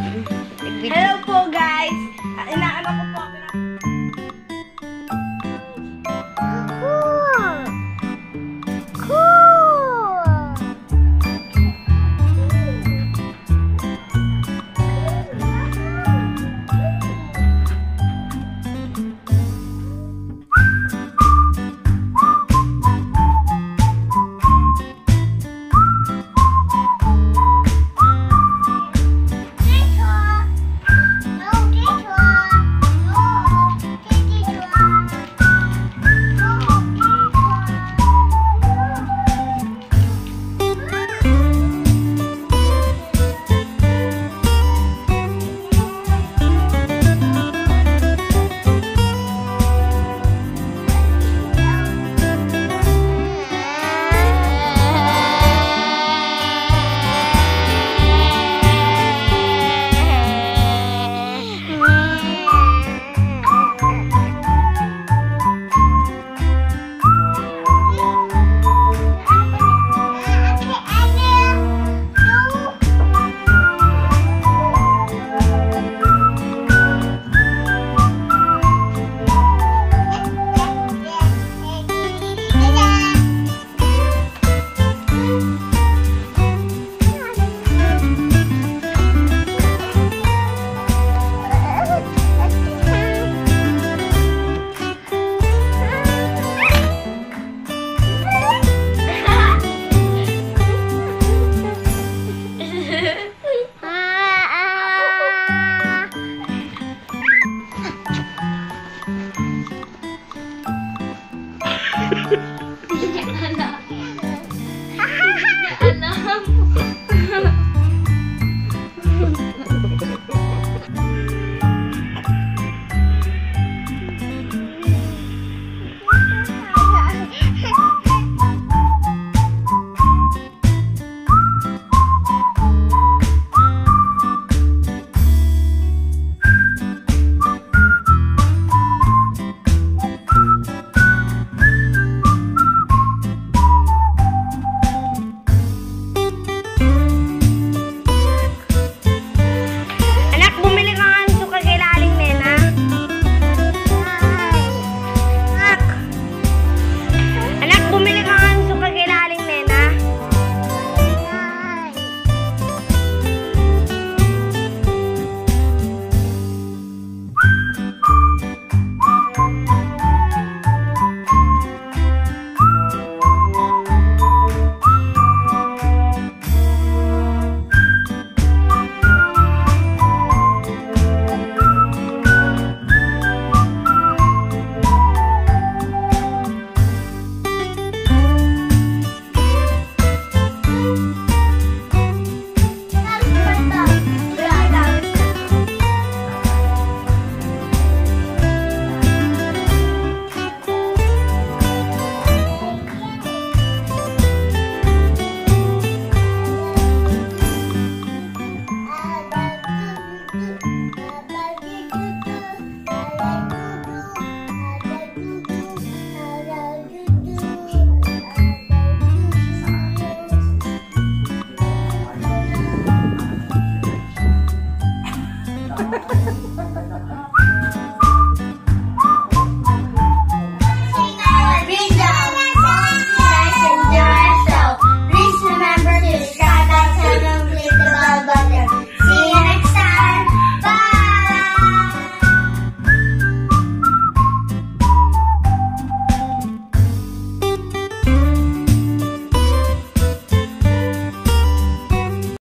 Hello po guys! Ah, Inaano ko po Ha ha ha!